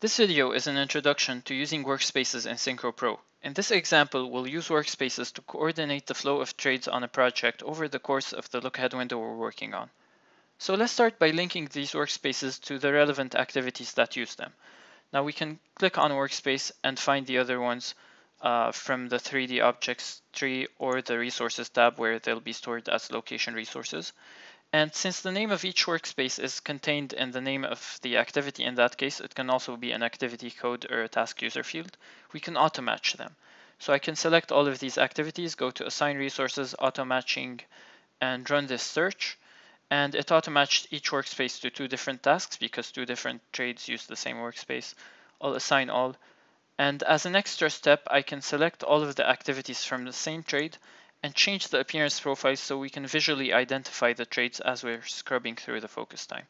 This video is an introduction to using workspaces in Synchro Pro. In this example, we'll use workspaces to coordinate the flow of trades on a project over the course of the look-ahead window we're working on. So let's start by linking these workspaces to the relevant activities that use them. Now we can click on workspace and find the other ones uh, from the 3D objects tree or the resources tab where they'll be stored as location resources. And since the name of each workspace is contained in the name of the activity in that case, it can also be an activity code or a task user field, we can auto match them. So I can select all of these activities, go to assign resources, auto matching, and run this search. And it auto matched each workspace to two different tasks because two different trades use the same workspace. I'll assign all. And as an extra step, I can select all of the activities from the same trade and change the appearance profile so we can visually identify the traits as we're scrubbing through the focus time.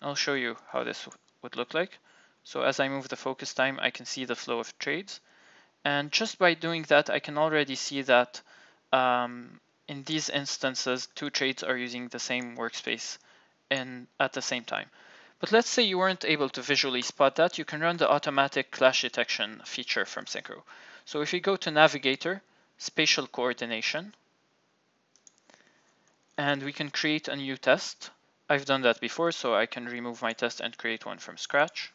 I'll show you how this would look like. So as I move the focus time, I can see the flow of trades. And just by doing that, I can already see that um, in these instances, two trades are using the same workspace in, at the same time. But let's say you weren't able to visually spot that, you can run the automatic clash detection feature from Synchro. So if you go to Navigator, spatial coordination. And we can create a new test. I've done that before, so I can remove my test and create one from scratch.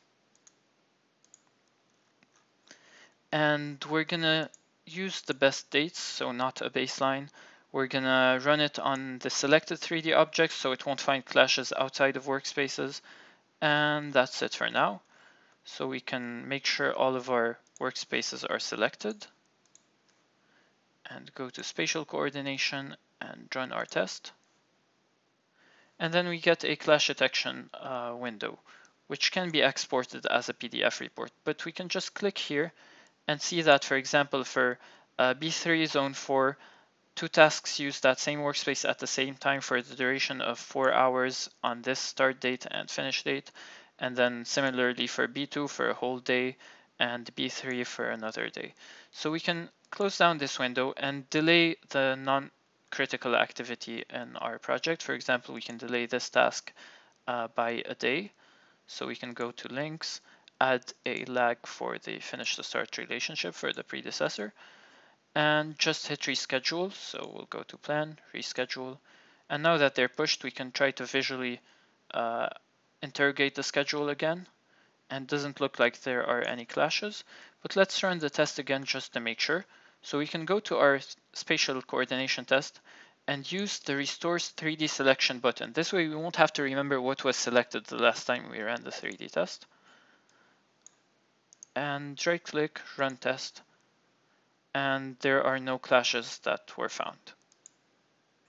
And we're gonna use the best dates, so not a baseline. We're gonna run it on the selected 3D objects, so it won't find clashes outside of workspaces. And that's it for now. So we can make sure all of our workspaces are selected and go to spatial coordination and run our test. And then we get a clash detection uh, window, which can be exported as a PDF report. But we can just click here and see that, for example, for uh, B3 zone 4, two tasks use that same workspace at the same time for the duration of four hours on this start date and finish date. And then similarly for B2 for a whole day and B3 for another day. So we can close down this window and delay the non-critical activity in our project. For example, we can delay this task uh, by a day. So we can go to links, add a lag for the finish to start relationship for the predecessor, and just hit reschedule. So we'll go to plan, reschedule. And now that they're pushed, we can try to visually uh, interrogate the schedule again. And doesn't look like there are any clashes, but let's run the test again just to make sure. So we can go to our spatial coordination test and use the restores 3D selection button. This way we won't have to remember what was selected the last time we ran the 3D test. And right click, run test. And there are no clashes that were found.